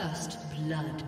First blood.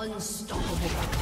Unstoppable.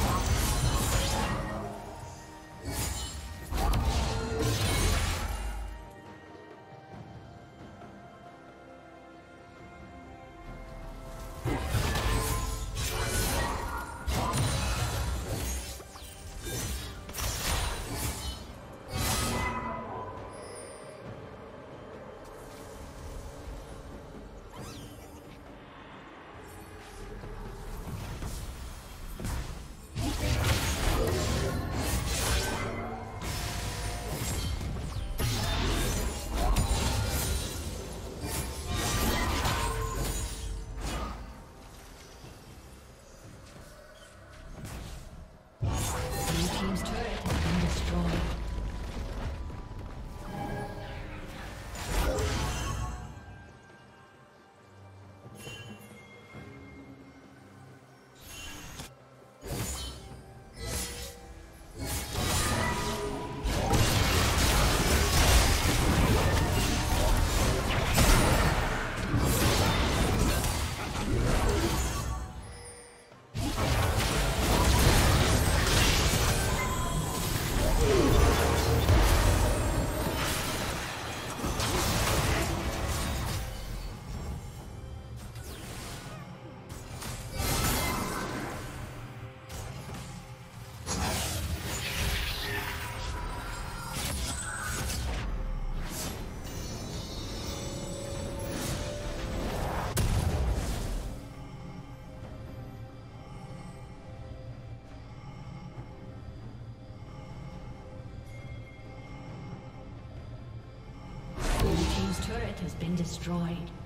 Has been destroyed.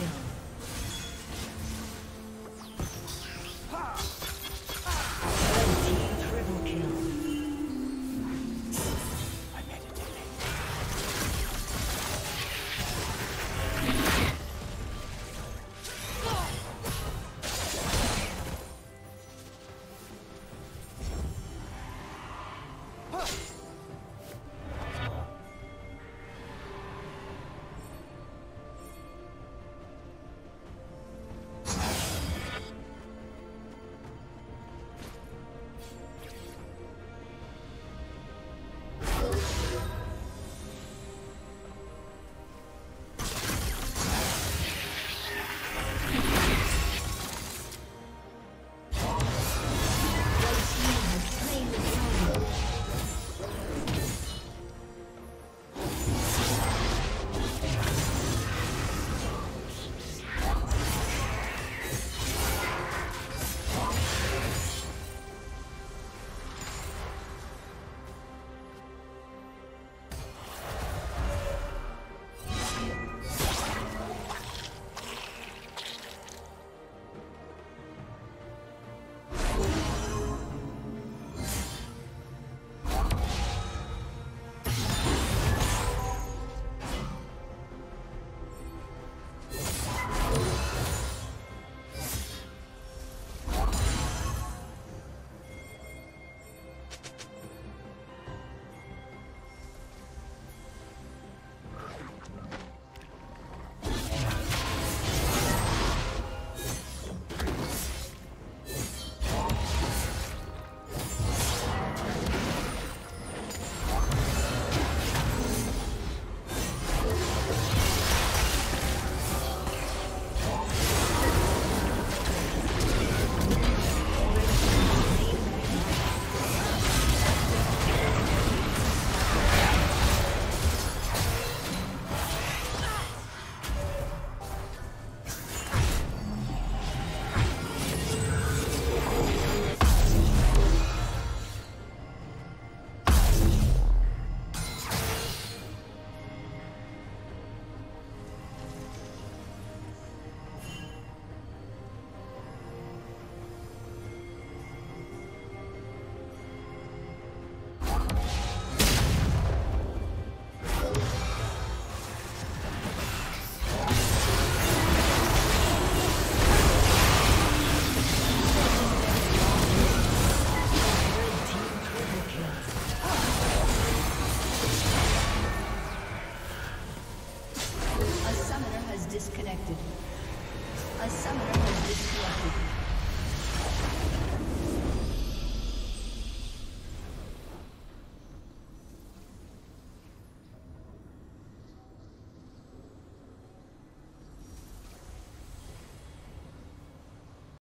kill.